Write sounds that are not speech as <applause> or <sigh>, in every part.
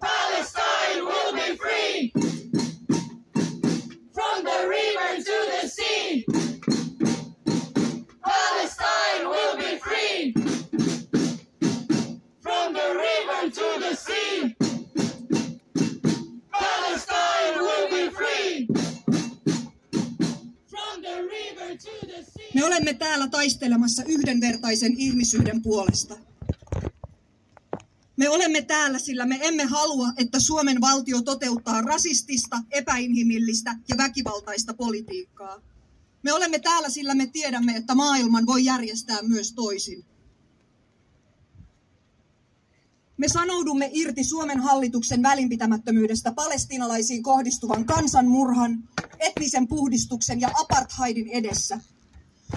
Palestine will be free. From the river to the sea. Palestine will be free. From the river to the sea. Me olemme täällä taistelemassa yhdenvertaisen ihmisyyden puolesta. Me olemme täällä, sillä me emme halua, että Suomen valtio toteuttaa rasistista, epäinhimillistä ja väkivaltaista politiikkaa. Me olemme täällä, sillä me tiedämme, että maailman voi järjestää myös toisin. Me sanoudumme irti Suomen hallituksen välinpitämättömyydestä palestiinalaisiin kohdistuvan kansanmurhan, etnisen puhdistuksen ja apartheidin edessä.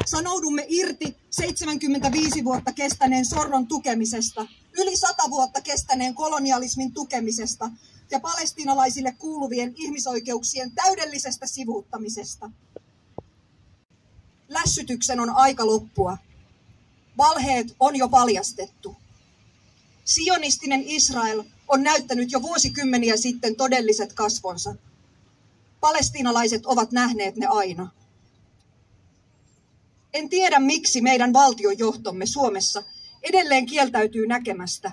Sanoudumme irti 75 vuotta kestäneen sorron tukemisesta, yli 100 vuotta kestäneen kolonialismin tukemisesta ja palestiinalaisille kuuluvien ihmisoikeuksien täydellisestä sivuuttamisesta. Lässytyksen on aika loppua. Valheet on jo paljastettu. Sionistinen Israel on näyttänyt jo vuosikymmeniä sitten todelliset kasvonsa. Palestiinalaiset ovat nähneet ne aina. En tiedä miksi meidän valtiojohtomme Suomessa edelleen kieltäytyy näkemästä.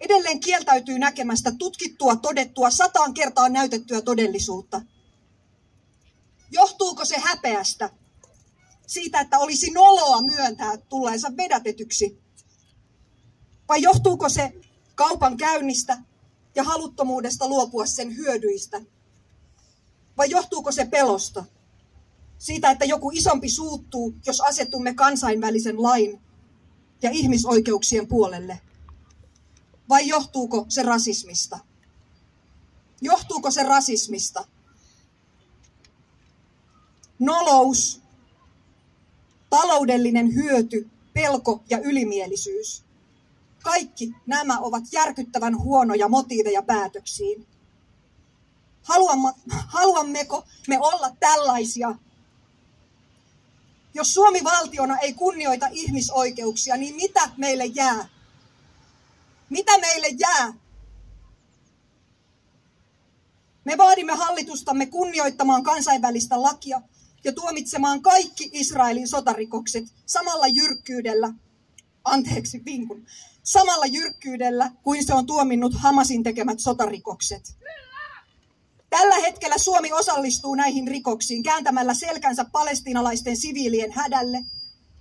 Edelleen kieltäytyy näkemästä tutkittua, todettua, sataan kertaan näytettyä todellisuutta. Johtuuko se häpeästä? Siitä, että olisi noloa myöntää tulleensa vedätetyksi? Vai johtuuko se kaupan käynnistä ja haluttomuudesta luopua sen hyödyistä? Vai johtuuko se pelosta? Siitä, että joku isompi suuttuu, jos asetumme kansainvälisen lain ja ihmisoikeuksien puolelle? Vai johtuuko se rasismista? Johtuuko se rasismista? Nolous, taloudellinen hyöty, pelko ja ylimielisyys. Kaikki nämä ovat järkyttävän huonoja motiiveja päätöksiin. Haluammeko me olla tällaisia? Jos Suomi valtiona ei kunnioita ihmisoikeuksia, niin mitä meille jää? Mitä meille jää? Me vaadimme hallitustamme kunnioittamaan kansainvälistä lakia ja tuomitsemaan kaikki Israelin sotarikokset samalla jyrkkyydellä, anteeksi vinkun, samalla jyrkkyydellä kuin se on tuominnut Hamasin tekemät sotarikokset. Tällä hetkellä Suomi osallistuu näihin rikoksiin kääntämällä selkänsä palestiinalaisten siviilien hädälle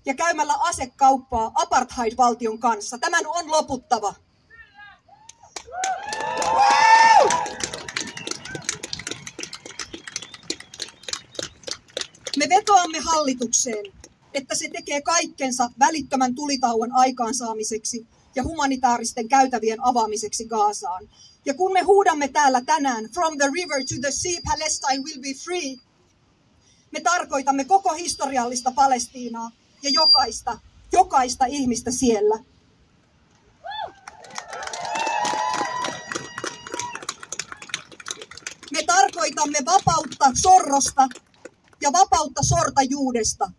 ja käymällä asekauppaa apartheid-valtion kanssa. Tämän on loputtava. Me vetoamme hallitukseen, että se tekee kaikkensa välittömän tulitauon aikaansaamiseksi ja humanitaaristen käytävien avaamiseksi Gaasaan. Ja kun me huudamme täällä tänään, from the river to the sea, Palestine will be free, me tarkoitamme koko historiallista Palestiinaa ja jokaista, jokaista ihmistä siellä. Me tarkoitamme vapautta sorrosta ja vapautta sortajuudesta.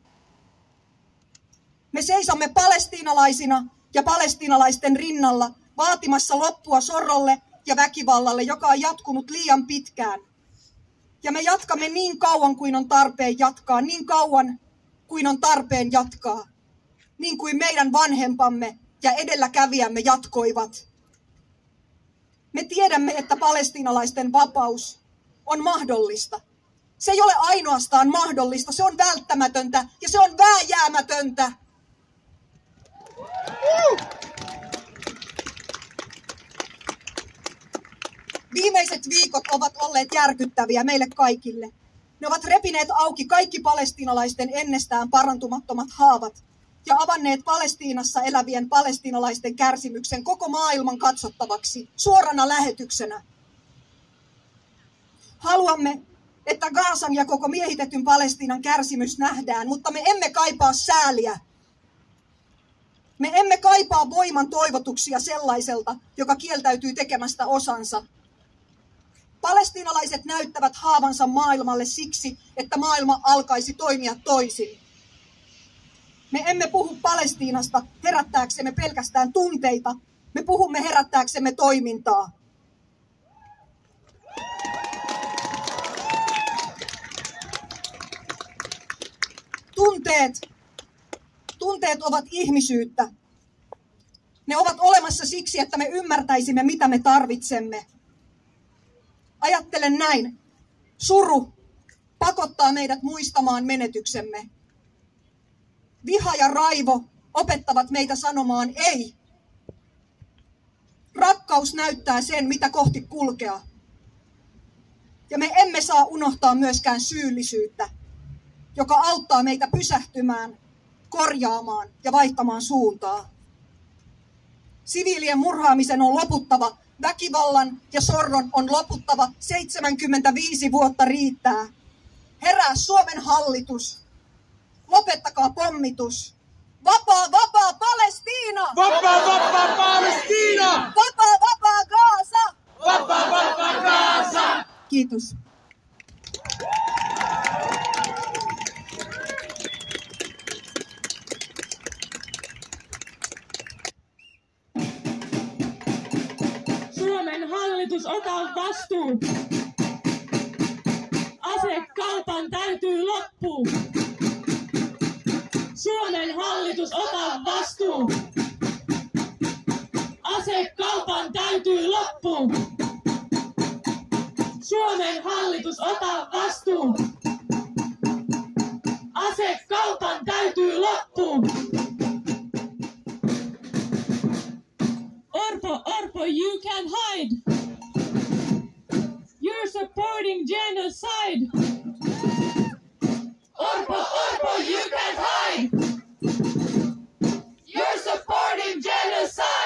Me seisomme palestiinalaisina ja palestiinalaisten rinnalla vaatimassa loppua sorrolle ja väkivallalle, joka on jatkunut liian pitkään. Ja me jatkamme niin kauan kuin on tarpeen jatkaa, niin kauan kuin on tarpeen jatkaa. Niin kuin meidän vanhempamme ja edelläkävijämme jatkoivat. Me tiedämme, että palestiinalaisten vapaus on mahdollista. Se ei ole ainoastaan mahdollista, se on välttämätöntä ja se on vääjäämätöntä. Viimeiset viikot ovat olleet järkyttäviä meille kaikille. Ne ovat repineet auki kaikki palestiinalaisten ennestään parantumattomat haavat ja avanneet Palestiinassa elävien palestiinalaisten kärsimyksen koko maailman katsottavaksi suorana lähetyksenä. Haluamme, että Gaasan ja koko miehitetyn Palestiinan kärsimys nähdään, mutta me emme kaipaa sääliä. Me emme kaipaa voiman toivotuksia sellaiselta, joka kieltäytyy tekemästä osansa. Palestiinalaiset näyttävät haavansa maailmalle siksi, että maailma alkaisi toimia toisin. Me emme puhu Palestiinasta herättääksemme pelkästään tunteita, Me puhumme herättääksemme toimintaa. Tunteet. Tunteet ovat ihmisyyttä. Ne ovat olemassa siksi, että me ymmärtäisimme, mitä me tarvitsemme. Ajattelen näin. Suru pakottaa meidät muistamaan menetyksemme. Viha ja raivo opettavat meitä sanomaan ei. Rakkaus näyttää sen, mitä kohti kulkea. Ja me emme saa unohtaa myöskään syyllisyyttä, joka auttaa meitä pysähtymään, korjaamaan ja vaihtamaan suuntaa. Siviilien murhaamisen on loputtava, väkivallan ja sorron on loputtava, 75 vuotta riittää. Herää Suomen hallitus. Lopettakaa pommitus. Vapaa, vapaa Palestiina! Vapaa, vapaa Palestiina! Vapaa, vapaa Gaasa! Vapaa, vapaa Gaasa! Kiitos. Hallitus, ota vastuu. Asekaupan täytyy loppua. Suomen hallitus, ota vastuu. Asekaupan täytyy loppua. Suomen hallitus, ota vastuu. Asekaupan täytyy loppua. Orpo, Orpo, you can hide. You're supporting genocide. Orpo, Orpo, you can't hide! You're supporting genocide!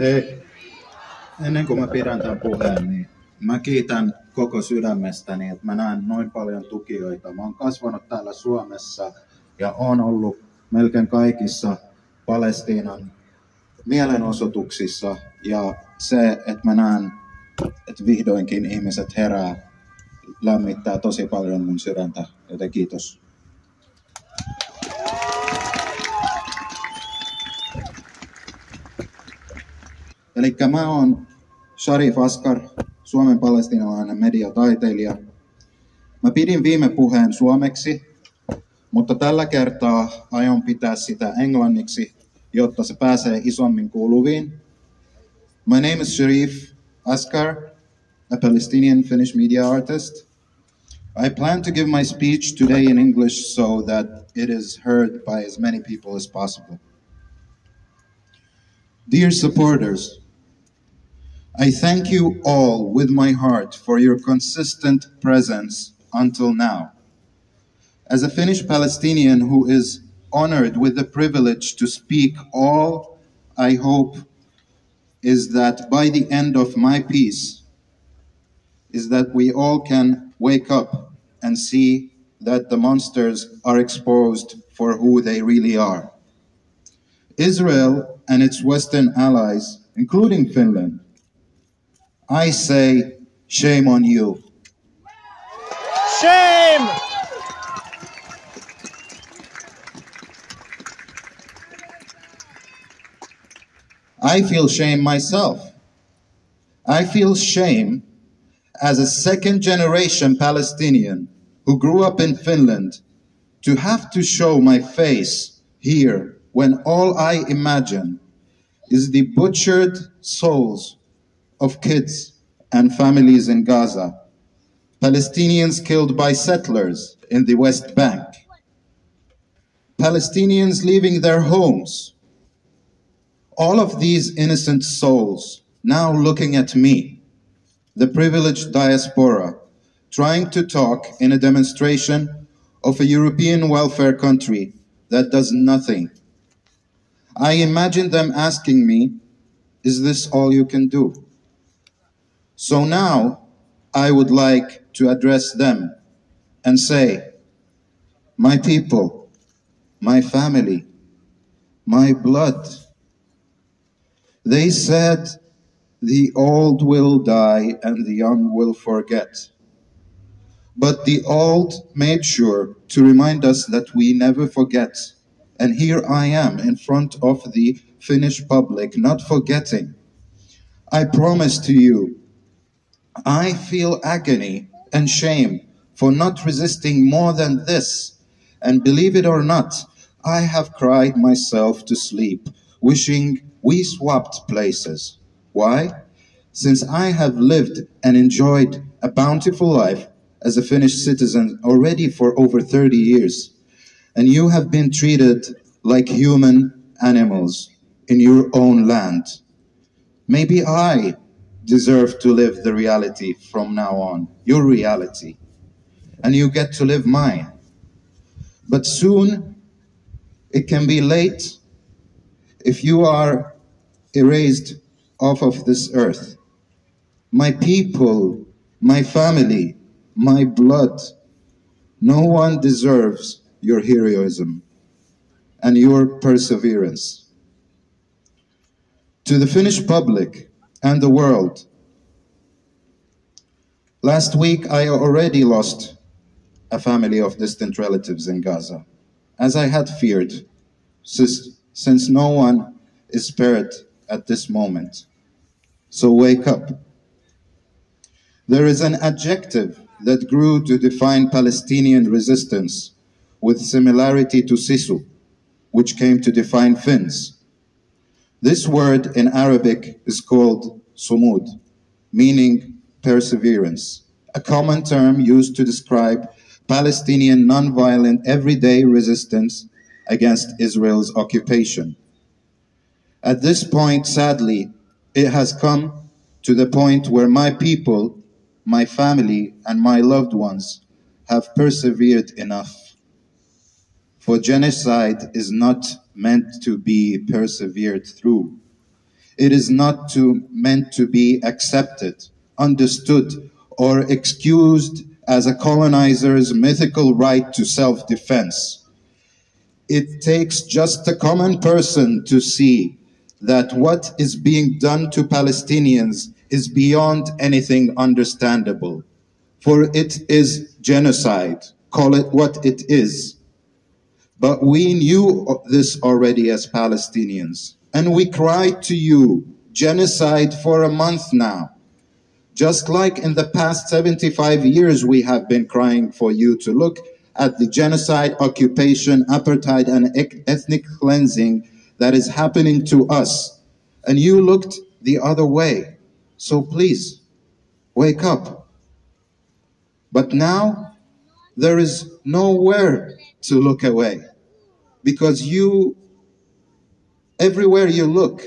Te, ennen kuin mä pidän tämän puheen, niin mä kiitän koko sydämestäni, että mä näen noin paljon tukijoita. Mä oon kasvanut täällä Suomessa ja oon ollut melkein kaikissa Palestiinan mielenosoituksissa ja se, että mä näen, että vihdoinkin ihmiset herää, lämmittää tosi paljon mun sydäntä, joten kiitos. Eli mä oon Sharif Askar, Suomen palestinalainen mediataiteilija. Mä pidin viime puheen suomeksi, mutta tällä kertaa aion pitää sitä englanniksi, jotta se pääsee isommin kuuluviin. My name is Sharif Askar, a Palestinian Finnish media artist. I plan to give my speech today in English so that it is heard by as many people as possible. Dear supporters, I thank you all with my heart for your consistent presence until now. As a Finnish Palestinian who is honored with the privilege to speak, all I hope is that by the end of my piece, is that we all can wake up and see that the monsters are exposed for who they really are. Israel and its Western allies, including Finland, I say, shame on you. Shame! I feel shame myself. I feel shame as a second generation Palestinian who grew up in Finland to have to show my face here when all I imagine is the butchered souls of kids and families in Gaza, Palestinians killed by settlers in the West Bank, Palestinians leaving their homes. All of these innocent souls now looking at me, the privileged diaspora, trying to talk in a demonstration of a European welfare country that does nothing. I imagine them asking me, Is this all you can do? So now I would like to address them and say, My people, my family, my blood. They said, The old will die and the young will forget. But the old made sure to remind us that we never forget. And here I am in front of the Finnish public, not forgetting. I promise to you, I feel agony and shame for not resisting more than this. And believe it or not, I have cried myself to sleep, wishing we swapped places. Why? Since I have lived and enjoyed a bountiful life as a Finnish citizen already for over 30 years, and you have been treated like human animals in your own land. Maybe I deserve to live the reality from now on, your reality, and you get to live mine. But soon it can be late if you are erased off of this earth. My people, my family, my blood, no one deserves your heroism and your perseverance. To the Finnish public and the world, last week I already lost a family of distant relatives in Gaza, as I had feared, since, since no one is spared at this moment. So wake up. There is an adjective that grew to define Palestinian resistance with similarity to Sisu, which came to define Finns. This word in Arabic is called sumud, meaning perseverance, a common term used to describe Palestinian nonviolent everyday resistance against Israel's occupation. At this point, sadly, it has come to the point where my people, my family, and my loved ones have persevered enough. For genocide is not meant to be persevered through. It is not to, meant to be accepted, understood, or excused as a colonizer's mythical right to self defense. It takes just a common person to see that what is being done to Palestinians is beyond anything understandable. For it is genocide. Call it what it is. But we knew this already as Palestinians. And we cried to you, genocide for a month now. Just like in the past 75 years, we have been crying for you to look at the genocide, occupation, apartheid, and ethnic cleansing that is happening to us. And you looked the other way. So please, wake up. But now, there is nowhere to look away because you, everywhere you look,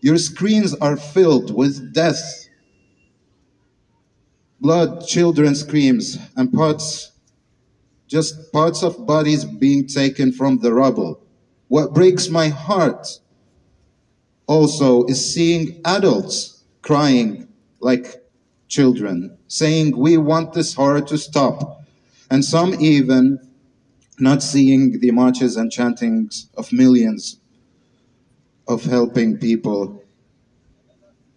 your screens are filled with death, blood, children screams, and parts, just parts of bodies being taken from the rubble. What breaks my heart also is seeing adults crying like children, saying, We want this horror to stop. And some even not seeing the marches and chantings of millions of helping people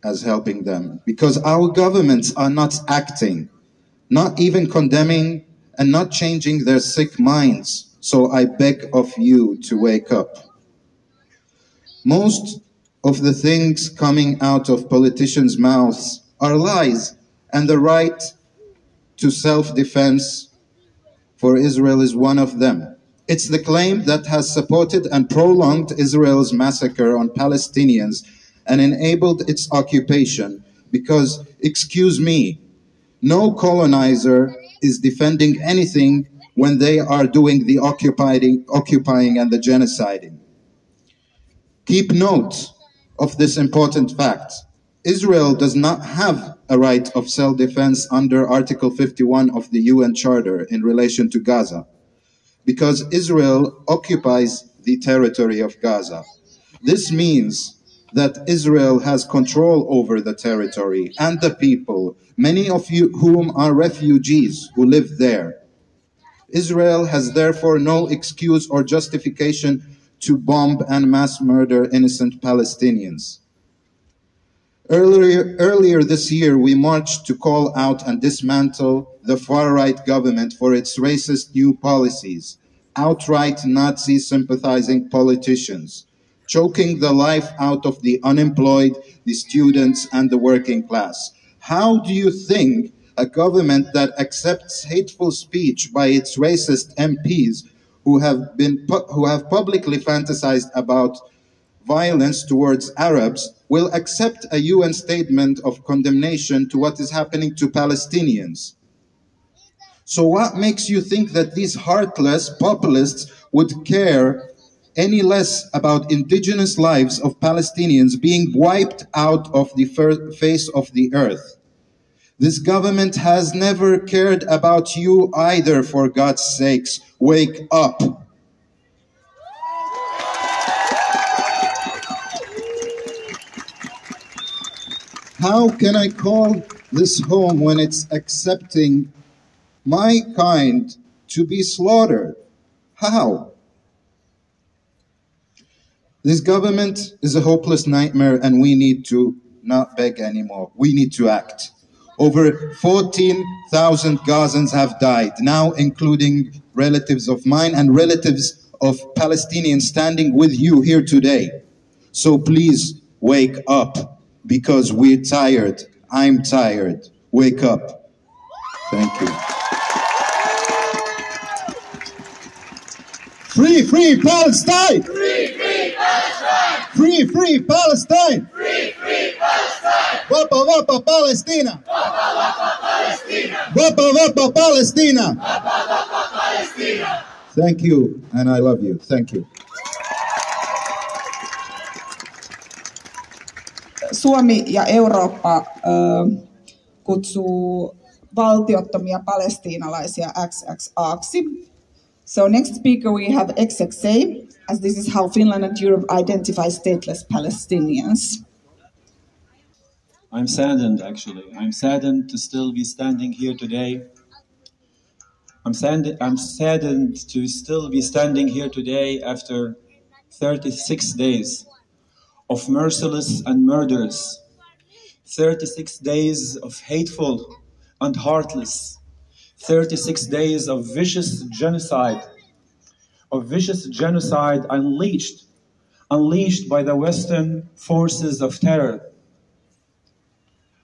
as helping them. Because our governments are not acting, not even condemning and not changing their sick minds. So I beg of you to wake up. Most of the things coming out of politicians' mouths are lies, and the right to self defense for Israel is one of them. It's the claim that has supported and prolonged Israel's massacre on Palestinians and enabled its occupation because, excuse me, no colonizer is defending anything when they are doing the occupying, occupying and the genociding. Keep note of this important fact. Israel does not have a right of self defense under Article 51 of the UN Charter in relation to Gaza, because Israel occupies the territory of Gaza. This means that Israel has control over the territory and the people, many of you whom are refugees who live there. Israel has therefore no excuse or justification to bomb and mass murder innocent Palestinians. Earlier, earlier this year, we marched to call out and dismantle the far right government for its racist new policies, outright Nazi sympathizing politicians, choking the life out of the unemployed, the students, and the working class. How do you think a government that accepts hateful speech by its racist MPs who have been who have publicly fantasized about violence towards Arabs will accept a UN statement of condemnation to what is happening to Palestinians. So what makes you think that these heartless populists would care any less about indigenous lives of Palestinians being wiped out of the face of the earth? This government has never cared about you either, for God's sakes. Wake up. How can I call this home when it's accepting my kind to be slaughtered? How? This government is a hopeless nightmare and we need to not beg anymore. We need to act. Over 14,000 Gazans have died, now including relatives of mine and relatives of Palestinians standing with you here today. So please wake up because we're tired. I'm tired. Wake up. Thank you. Free, free Palestine! Free, free Palestine! Free, free Palestine! Free, free Palestine! Wapa, wapa Palestina! Wapa, wapa Palestina! Wapa, wapa Palestina! Wapa, wapa Palestina! Thank you, and I love you. Thank you. Suomi ja Eurooppa kutsuu valtiottomia palestiinalaisia. So next speaker we have XXA, as this is how Finland and Europe identify stateless Palestinians. I'm saddened, actually. I'm saddened to still be standing here today. I'm, I'm saddened to still be standing here today after 36 days of merciless and murderous, 36 days of hateful and heartless, 36 days of vicious genocide, of vicious genocide unleashed, unleashed by the Western forces of terror.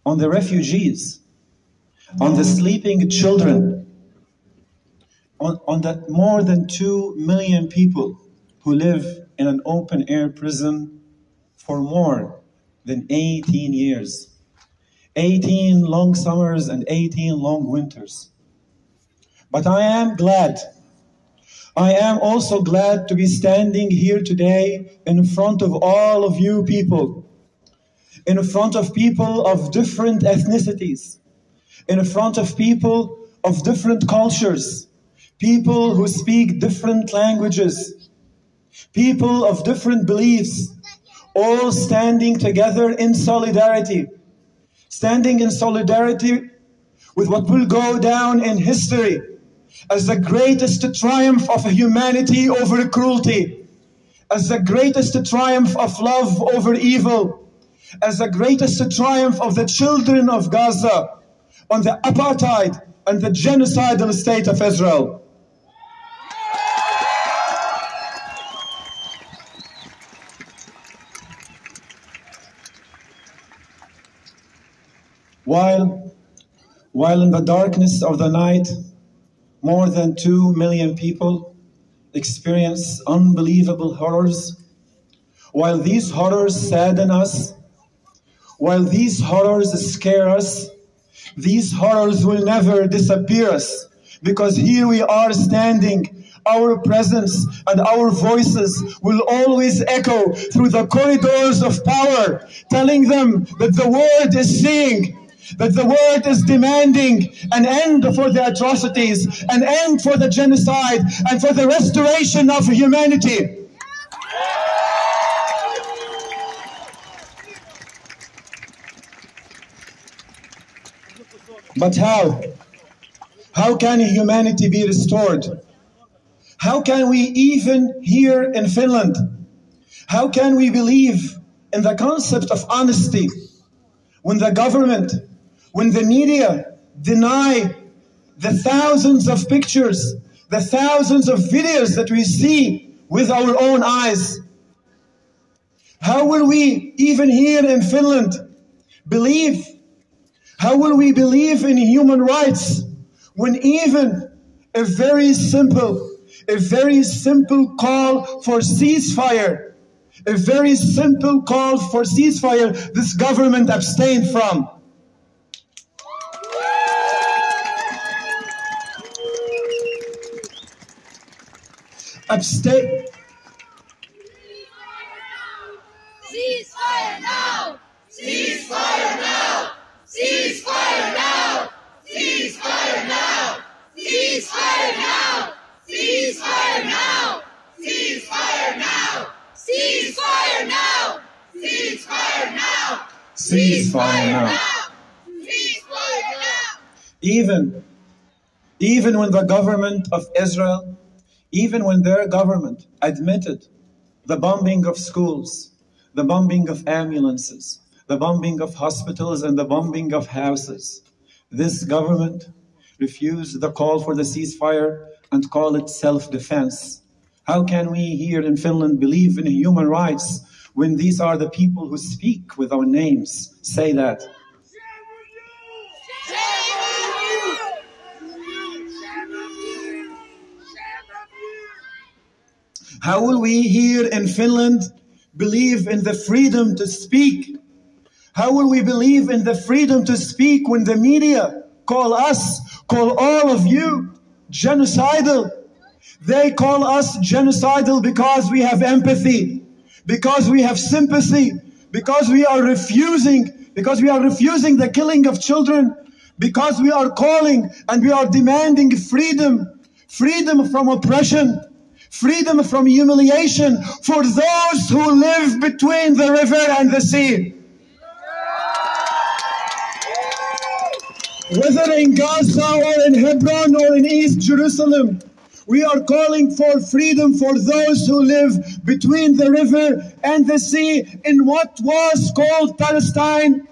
On the refugees, on the sleeping children, on, on more than 2 million people who live in an open air prison for more than 18 years. 18 long summers and 18 long winters. But I am glad. I am also glad to be standing here today in front of all of you people in front of people of different ethnicities, in front of people of different cultures, people who speak different languages, people of different beliefs, all standing together in solidarity, standing in solidarity with what will go down in history as the greatest triumph of humanity over cruelty, as the greatest triumph of love over evil as the greatest triumph of the children of Gaza on the apartheid and the genocidal state of Israel. While, while in the darkness of the night, more than two million people experience unbelievable horrors, while these horrors sadden us, while these horrors scare us, these horrors will never disappear us because here we are standing. Our presence and our voices will always echo through the corridors of power, telling them that the world is seeing, that the world is demanding an end for the atrocities, an end for the genocide, and for the restoration of humanity. But how? How can humanity be restored? How can we even here in Finland? How can we believe in the concept of honesty when the government, when the media deny the thousands of pictures, the thousands of videos that we see with our own eyes? How will we, even here in Finland, believe? How will we believe in human rights when even a very simple, a very simple call for ceasefire, a very simple call for ceasefire, this government abstained from? Abstain. Ceasefire now! Ceasefire now! Ceasefire now! Ceasefire now! Ceasefire now! Ceasefire now! Ceasefire now! Ceasefire now! Ceasefire now! Ceasefire now. Ceasefire now! Even, even when the government of Israel, even when their government admitted the bombing of schools, the bombing of ambulances, the bombing of hospitals, and the bombing of houses, this government refused the call for the ceasefire and call it self-defense. How can we here in Finland believe in human rights when these are the people who speak with our names say that? How will we here in Finland believe in the freedom to speak? How will we believe in the freedom to speak when the media call us, call all of you genocidal? They call us genocidal because we have empathy, because we have sympathy, because we are refusing, because we are refusing the killing of children, because we are calling and we are demanding freedom, freedom from oppression, freedom from humiliation for those who live between the river and the sea. Whether in Gaza or in Hebron or in East Jerusalem, we are calling for freedom for those who live between the river and the sea in what was called Palestine,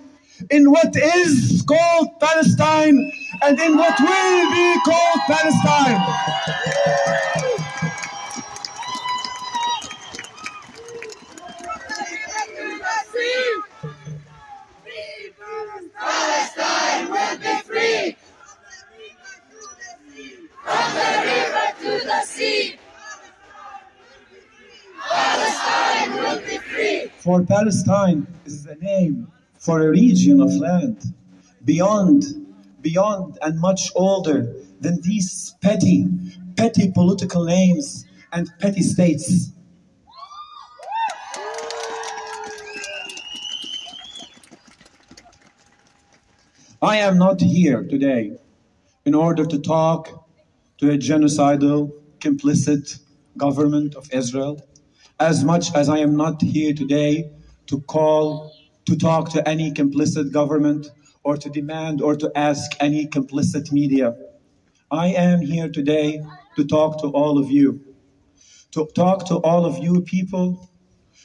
in what is called Palestine, and in what will be called Palestine will be free! From the river to the sea! Palestine will be free! For Palestine is the name for a region of land beyond, beyond and much older than these petty, petty political names and petty states. I am not here today in order to talk to a genocidal, complicit government of Israel, as much as I am not here today to call, to talk to any complicit government or to demand or to ask any complicit media. I am here today to talk to all of you, to talk to all of you people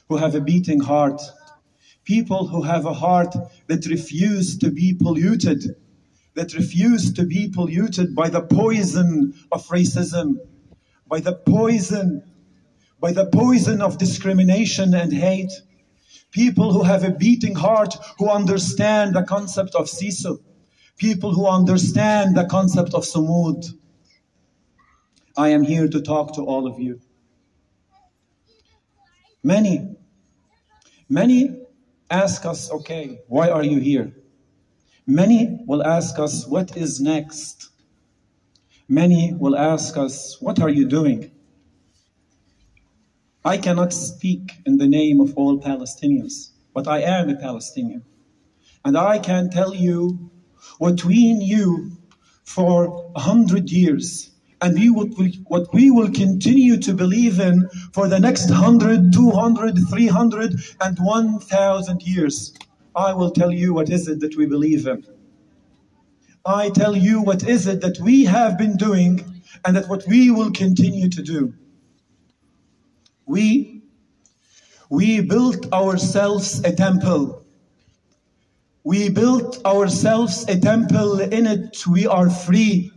who have a beating heart, people who have a heart that refuse to be polluted, that refuse to be polluted by the poison of racism, by the poison, by the poison of discrimination and hate. People who have a beating heart, who understand the concept of sisu. people who understand the concept of sumud. I am here to talk to all of you. Many, many ask us, okay, why are you here? Many will ask us, what is next? Many will ask us, what are you doing? I cannot speak in the name of all Palestinians, but I am a Palestinian. And I can tell you what we knew for a hundred years and we would, what we will continue to believe in for the next 100, 200, 300, and 1,000 years. I will tell you what is it that we believe in. I tell you what is it that we have been doing and that what we will continue to do. We, we built ourselves a temple. We built ourselves a temple. In it, we are free.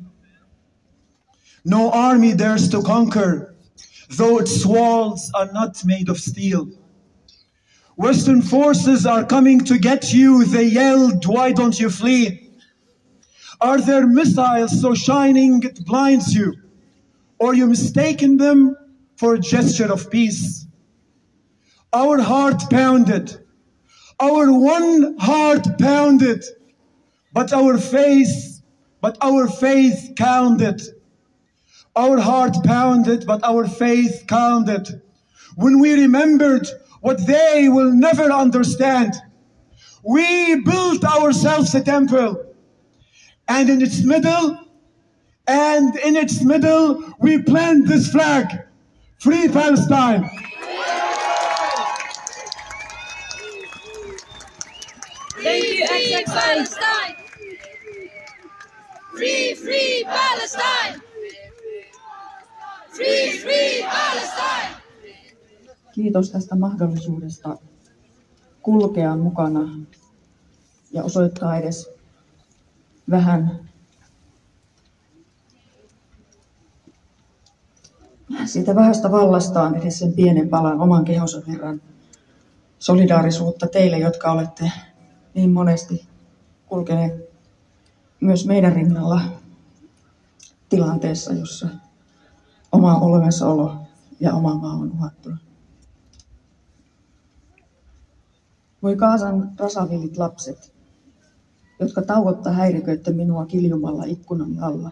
No army dares to conquer, though its walls are not made of steel. Western forces are coming to get you. They yelled, Why don't you flee? Are their missiles so shining it blinds you? Or you mistaken them for a gesture of peace? Our heart pounded. Our one heart pounded. But our faith, but our faith counted. Our heart pounded, but our faith counted. When we remembered what they will never understand, we built ourselves a temple. And in its middle, and in its middle, we plant this flag. Free Palestine. Thank you, free Palestine. Free, free Palestine. Free, free Palestine. Kiitos tästä mahdollisuudesta kulkea mukana ja osoittaa edes vähän siitä vähästä vallastaan edes sen pienen palan oman kehonsa verran solidaarisuutta teille, jotka olette niin monesti kulkeneet myös meidän rinnalla tilanteessa, jossa oma olemassaolo ja oma maa on uhattuna. Voi Kaasan rasavillit lapset, jotka tauotta häiriköitte minua kiljumalla ikkunani alla,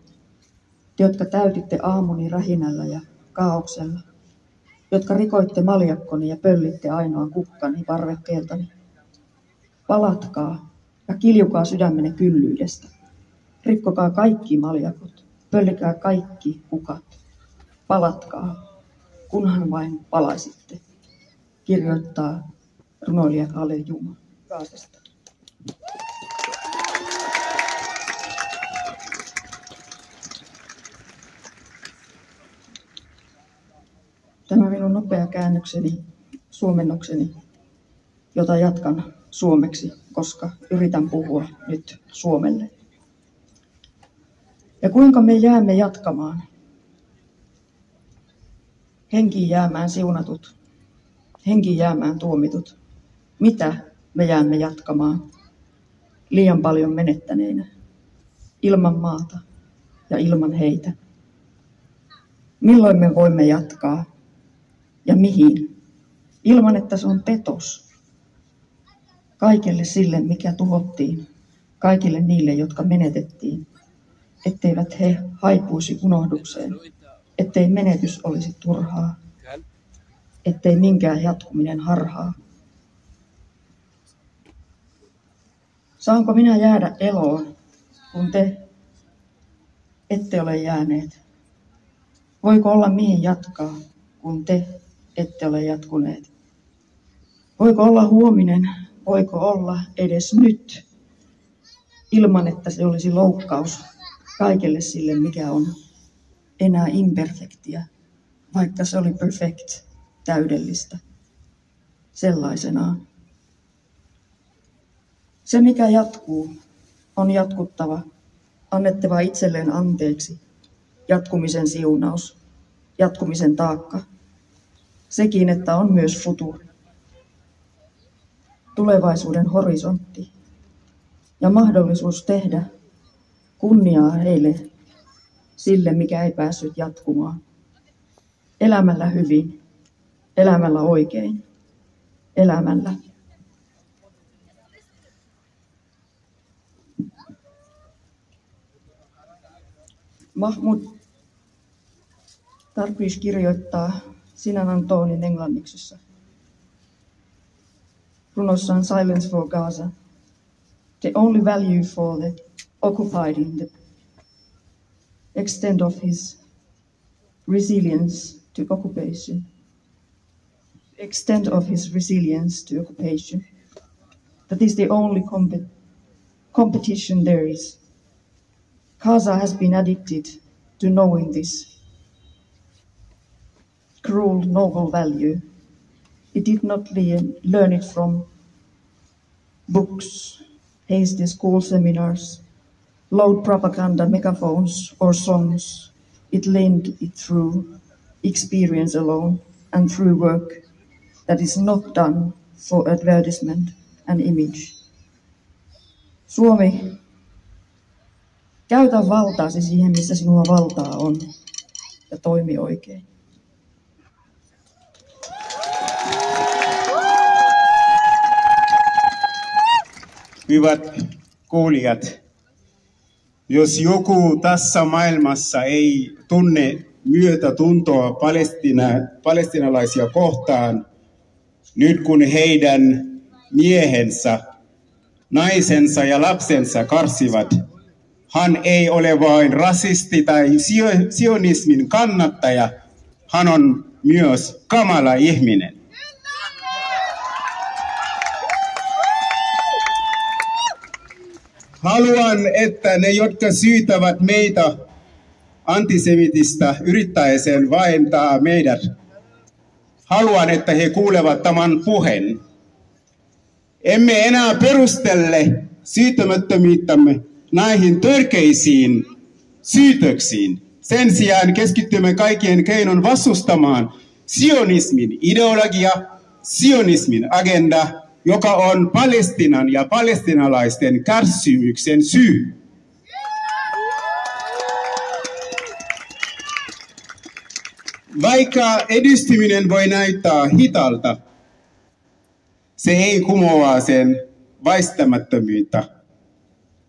jotka täytitte aamuni rähinällä ja kaauksella, jotka rikoitte maljakkoni ja pöllitte ainoan kukkani parvekkeeltani. Palatkaa ja kiljukaa sydämenne kyllyydestä. Rikkokaa kaikki maljakot, pöllikää kaikki kukat. Palatkaa, kunhan vain palaisitte, kirjoittaa runoilija Kalle Juma. Nopea käännökseni, suomennokseni, jota jatkan suomeksi, koska yritän puhua nyt Suomelle. Ja kuinka me jäämme jatkamaan? Henkiin jäämään siunatut, henkiin jäämään tuomitut. Mitä me jäämme jatkamaan? Liian paljon menettäneinä, ilman maata ja ilman heitä. Milloin me voimme jatkaa ja mihin? Ilman, että se on petos. Kaikelle sille, mikä tuhottiin, kaikille niille, jotka menetettiin, etteivät he haipuisi unohdukseen, ettei menetys olisi turhaa, ettei minkään jatkuminen harhaa. Saanko minä jäädä eloon, kun te ette ole jääneet? Voiko olla mihin jatkaa, kun te ette ole jatkuneet? Voiko olla huominen, voiko olla edes nyt, ilman että se olisi loukkaus kaikelle sille, mikä on enää imperfektiä, vaikka se oli perfect, täydellistä, sellaisenaan. Se, mikä jatkuu, on jatkuttava, annettava itselleen anteeksi, jatkumisen siunaus, jatkumisen taakka, sekin, että on myös futuri, tulevaisuuden horisontti ja mahdollisuus tehdä Kunniaa heille sille, mikä ei päässyt jatkumaan. Elämällä hyvin, elämällä oikein, elämällä. Mahmud Tarpish kirjoittaa Sinan Antoonin englanniksessa. Runossaan Silence for Gaza. The only value for the occupied in the extent of his resilience to occupation. Extent of his resilience to occupation. That is the only compe- competition there is. Gaza has been addicted to knowing this cruel novel value. It did not le- learn it from books, hasty school seminars, loud propaganda megaphones, or songs. It learned it through experience alone and through work that is not done for advertisement and image. Suomi, käytä valtaasi siihen, missä sinulla valtaa on, ja toimi oikein. Hyvät kuulijat, jos joku tässä maailmassa ei tunne myötätuntoa palestina, palestinalaisia kohtaan, nyt kun heidän miehensä, naisensa ja lapsensa karsivat, hän ei ole vain rasisti tai sio- sionismin kannattaja, hän on myös kamala ihminen. Haluan, että ne, jotka syytävät meitä antisemitistä yrittäeseen vaentaa meidät, haluan, että he kuulevat tämän puheen. Emme enää perustelle syytämättömyyttämme näihin törkeisiin syytöksiin. Sen sijaan keskittymme kaikkien keinon vastustamaan sionismin ideologia, sionismin agenda, joka on Palestinan ja palestinalaisten kärsimyksen syy. Vaikka edistyminen voi näyttää hitalta, se ei kumoa sen väistämättömyyttä.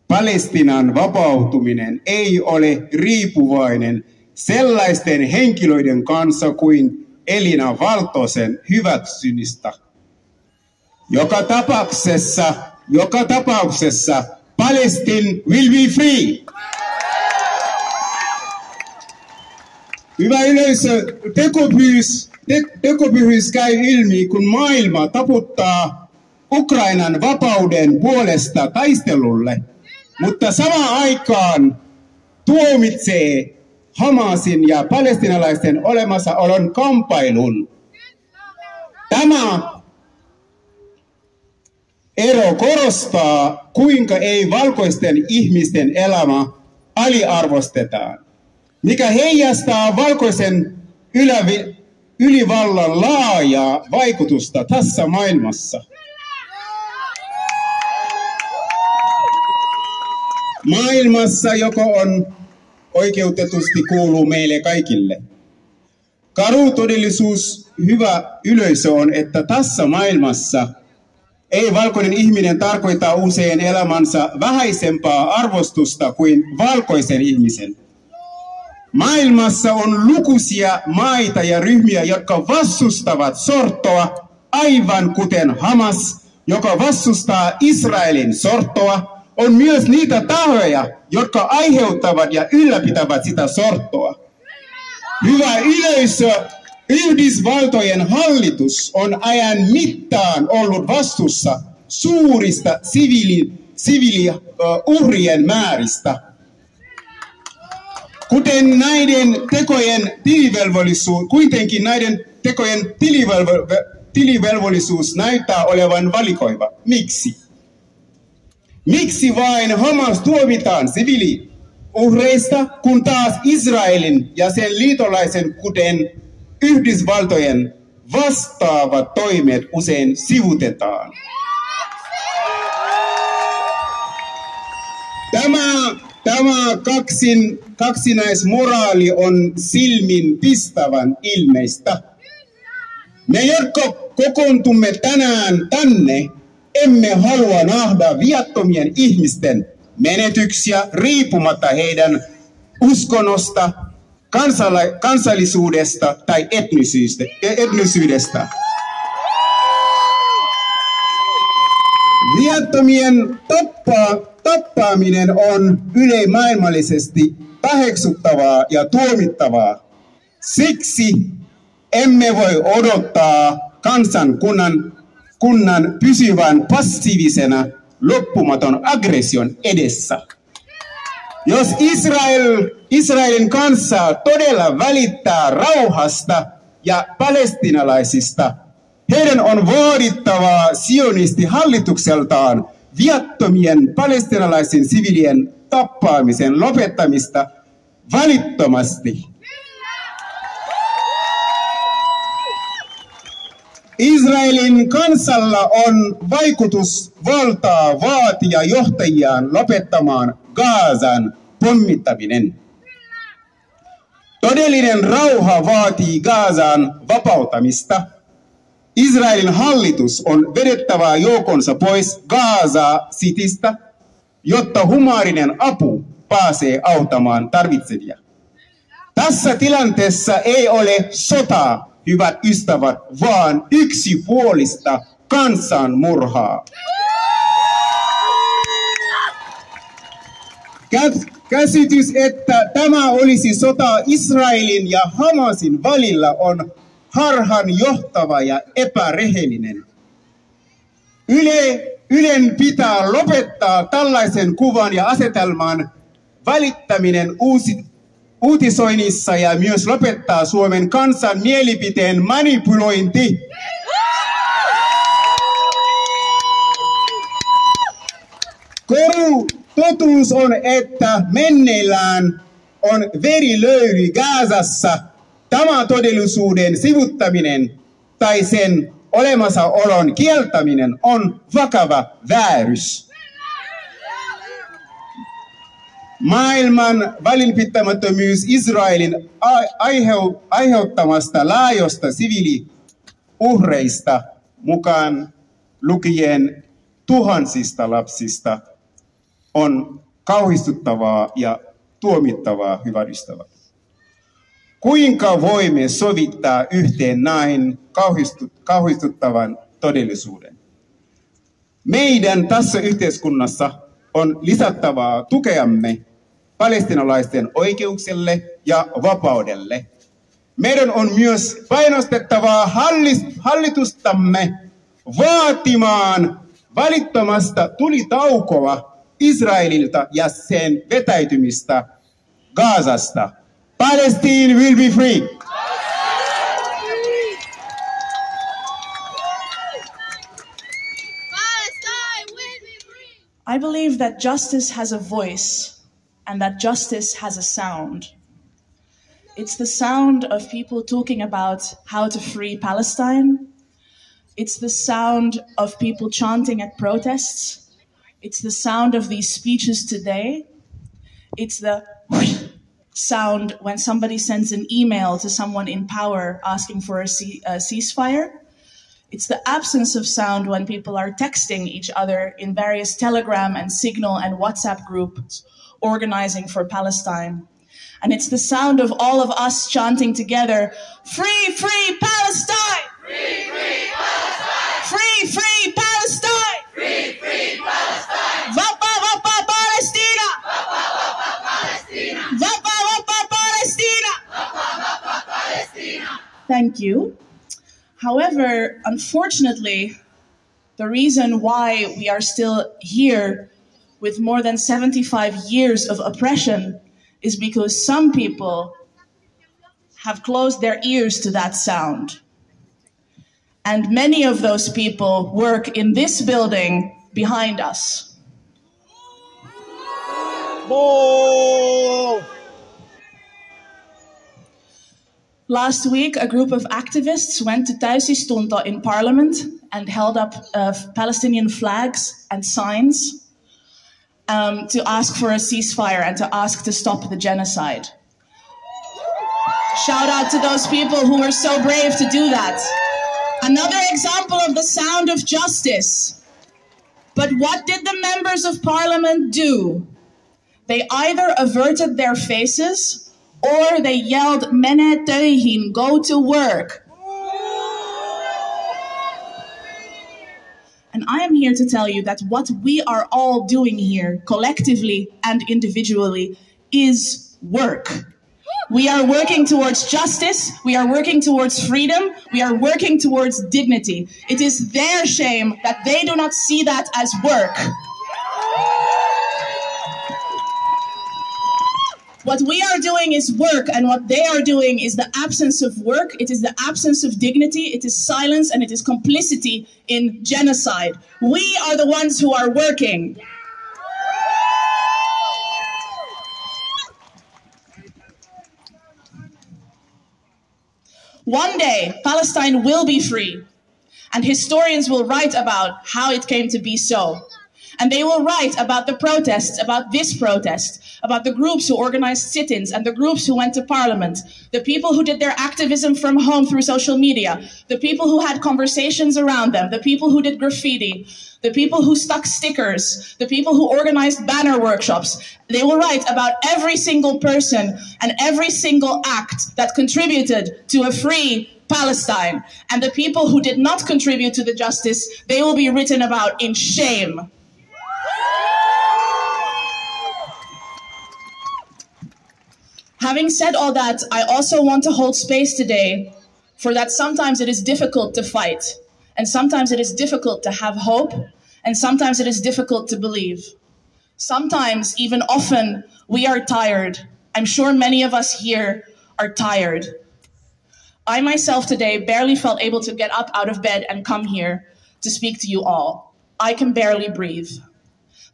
Palestinan vapautuminen ei ole riippuvainen sellaisten henkilöiden kanssa kuin Elina Valtosen hyväksynnistä. Joka tapauksessa, joka tapauksessa Palestine will be free. Hyvä yleisö, tekopyhys, te, tekopyhys käy ilmi, kun maailma taputtaa Ukrainan vapauden puolesta taistelulle, mutta samaan aikaan tuomitsee Hamasin ja palestinalaisten olemassaolon kampailun. Tämä ero korostaa, kuinka ei valkoisten ihmisten elämä aliarvostetaan, mikä heijastaa valkoisen ylävi, ylivallan laajaa vaikutusta tässä maailmassa. Maailmassa, joka on oikeutetusti kuuluu meille kaikille. Karu todellisuus, hyvä yleisö on, että tässä maailmassa ei valkoinen ihminen tarkoita usein elämänsä vähäisempää arvostusta kuin valkoisen ihmisen. Maailmassa on lukuisia maita ja ryhmiä, jotka vastustavat sortoa, aivan kuten Hamas, joka vastustaa Israelin sortoa. On myös niitä tahoja, jotka aiheuttavat ja ylläpitävät sitä sortoa. Hyvä yleisö, Yhdysvaltojen hallitus on ajan mittaan ollut vastuussa suurista siviili, siviiliuhrien määristä. Kuten näiden tekojen tilivelvollisuus, kuitenkin näiden tekojen tilivelvo, tilivelvollisuus näyttää olevan valikoiva. Miksi? Miksi vain Hamas tuomitaan siviiliuhreista, kun taas Israelin ja sen liitolaisen, kuten Yhdysvaltojen vastaavat toimet usein sivutetaan? Tämä, tämä kaksin, kaksinaismoraali on silmin pistävän ilmeistä. Me, jotka kokoontumme tänään tänne, emme halua nähdä viattomien ihmisten menetyksiä riippumatta heidän uskonnosta, kansala- kansallisuudesta tai etnisyydestä. Viattomien tappaa, tappaaminen on yleimaailmallisesti paheksuttavaa ja tuomittavaa. Siksi emme voi odottaa kansankunnan kunnan pysyvän passiivisena loppumaton aggression edessä. Jos Israel, Israelin kanssa todella välittää rauhasta ja palestinalaisista, heidän on vaadittava sionisti hallitukseltaan viattomien palestinalaisen sivilien tappaamisen lopettamista välittömästi. Israelin kansalla on vaikutusvaltaa vaatia johtajiaan lopettamaan Gaasan pommittaminen. Todellinen rauha vaatii Gaasan vapautamista. Israelin hallitus on vedettävä joukonsa pois Gaza-sitistä, jotta humaarinen apu pääsee auttamaan tarvitsevia. Tässä tilanteessa ei ole sotaa, hyvät ystävät, vaan yksipuolista kansanmurhaa. Kä- Käsitys, että tämä olisi sota Israelin ja Hamasin välillä on harhan johtava ja epärehellinen. Yle, Ylen pitää lopettaa tällaisen kuvan ja asetelman välittäminen uusi, uutisoinnissa ja myös lopettaa Suomen kansan mielipiteen manipulointi. Koru, totuus on, että menneillään on verilöyly Gazassa. Tämä todellisuuden sivuttaminen tai sen olemassaolon kieltäminen on vakava väärys. Maailman välinpitämättömyys Israelin aiheu, aiheuttamasta laajosta siviiliuhreista mukaan lukien tuhansista lapsista on kauhistuttavaa ja tuomittavaa, hyvä ystävä. Kuinka voimme sovittaa yhteen näin kauhistuttavan todellisuuden? Meidän tässä yhteiskunnassa on lisättävää tukeamme palestinalaisten oikeuksille ja vapaudelle. Meidän on myös painostettavaa hallitustamme vaatimaan välittömästä tulitaukoa Israelilta ja sen vetäytymistä Gazasta. Palestine will be free. Palestine will be free. I believe that justice has a voice and that justice has a sound. It's the sound of people talking about how to free Palestine. It's the sound of people chanting at protests. It's the sound of these speeches today. It's the <laughs> sound when somebody sends an email to someone in power asking for a, ce- a ceasefire. It's the absence of sound when people are texting each other in various Telegram and Signal and WhatsApp groups organizing for Palestine. And it's the sound of all of us chanting together, Free, free Palestine! Free, free Palestine. Free, free Palestine! Free, free Palestine. Vapa, vapa Palestina! Vapa, vapa Palestina. Vapa, vapa Palestina! Vapa, vapa Palestina. Thank you. However, unfortunately, the reason why we are still here with more than 75 years of oppression is because some people have closed their ears to that sound. And many of those people work in this building behind us. Last week, a group of activists went to Täysistunto in parliament and held up uh, Palestinian flags and signs. um, to ask for a ceasefire and to ask to stop the genocide. Shout out to those people who were so brave to do that. Another example of the sound of justice. But what did the members of parliament do? They either averted their faces or they yelled, Mene töihin, go to work. And I am here to tell you that what we are all doing here, collectively and individually, is work. We are working towards justice. We are working towards freedom. We are working towards dignity. It is their shame that they do not see that as work. What we are doing is work, and what they are doing is the absence of work. It is the absence of dignity. It is silence, and it is complicity in genocide. We are the ones who are working. One day, Palestine will be free, and historians will write about how it came to be so. And they will write about the protests, about this protest, about the groups who organized sit ins and the groups who went to parliament, the people who did their activism from home through social media, the people who had conversations around them, the people who did graffiti, the people who stuck stickers, the people who organized banner workshops. They will write about every single person and every single act that contributed to a free Palestine. And the people who did not contribute to the justice, they will be written about in shame. Having said all that, I also want to hold space today for that sometimes it is difficult to fight, and sometimes it is difficult to have hope, and sometimes it is difficult to believe. Sometimes, even often, we are tired. I'm sure many of us here are tired. I myself today barely felt able to get up out of bed and come here to speak to you all. I can barely breathe.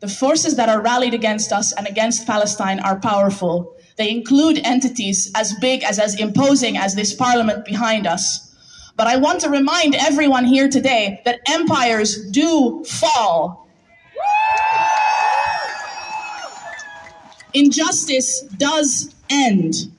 The forces that are rallied against us and against Palestine are powerful, they include entities as big as as imposing as this parliament behind us. But I want to remind everyone here today that empires do fall. Injustice does end.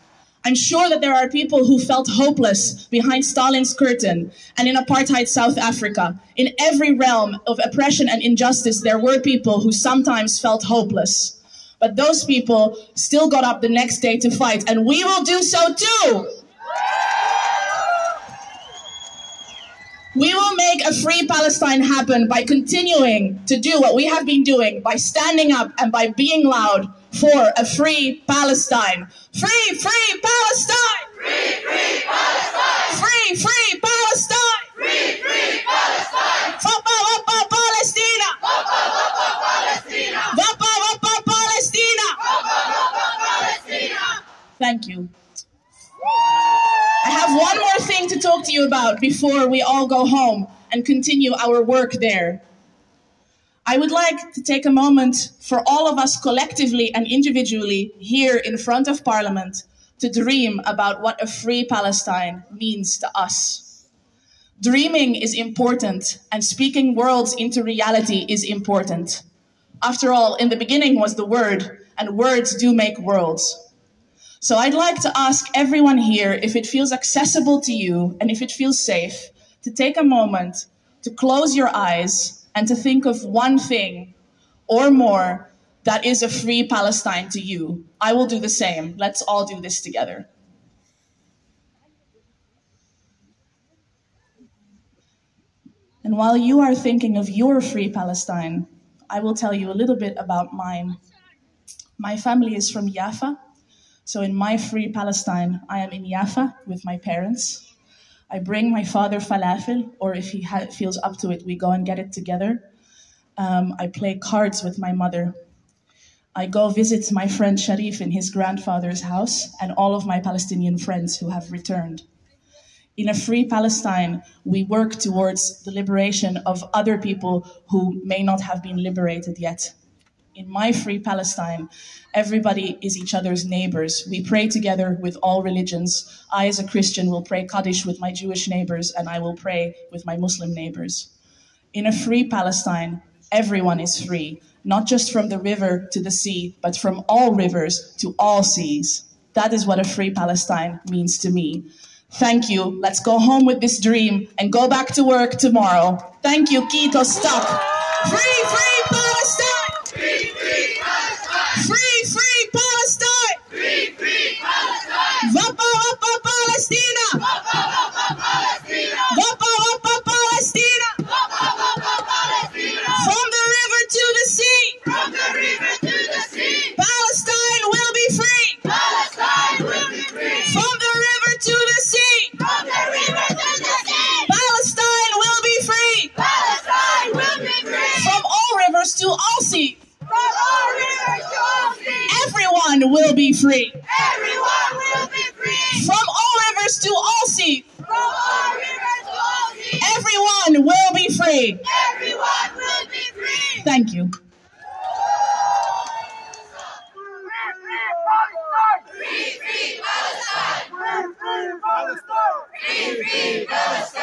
I'm sure that there are people who felt hopeless behind Stalin's curtain and in apartheid South Africa. In every realm of oppression and injustice, there were people who sometimes felt hopeless. But those people still got up the next day to fight, and we will do so too. We will make a free Palestine happen by continuing to do what we have been doing, by standing up and by being loud for a free Palestine. Free, free Palestine! Free, free Palestine! Free, free Palestine! Free, free Palestine! Wappa, wappa, Palestina! Wappa, wappa, Palestina! Wappa, wappa, Palestina! Wappa, wappa, Palestina! Thank you. I have one more thing to talk to you about before we all go home and continue our work there. I would like to take a moment for all of us collectively and individually here in front of Parliament to dream about what a free Palestine means to us. Dreaming is important, and speaking worlds into reality is important. After all, in the beginning was the word, and words do make worlds. So I'd like to ask everyone here if it feels accessible to you and if it feels safe to take a moment to close your eyes and to think of one thing or more that is a free Palestine to you. I will do the same. Let's all do this together. And while you are thinking of your free Palestine, I will tell you a little bit about mine. My family is from Jaffa, so in my free Palestine, I am in Jaffa with my parents. I bring my father falafel, or if he ha- feels up to it, we go and get it together. Um, I play cards with my mother. I go visit my friend Sharif in his grandfather's house and all of my Palestinian friends who have returned. In a free Palestine, we work towards the liberation of other people who may not have been liberated yet. In my free Palestine, everybody is each other's neighbors. We pray together with all religions. I, as a Christian, will pray Kaddish with my Jewish neighbors, and I will pray with my Muslim neighbors. In a free Palestine, everyone is free, not just from the river to the sea, but from all rivers to all seas. That is what a free Palestine means to me. Thank you. Let's go home with this dream and go back to work tomorrow. Thank you. Kiitos. Stop. Free, free Palestine! Everyone will be free! Everyone will be free! From all rivers to all seas! From all rivers to all seas! Everyone will be free! Everyone will be free! Thank you. Free, free Palestine! Free, free Palestine! Free, free Palestine!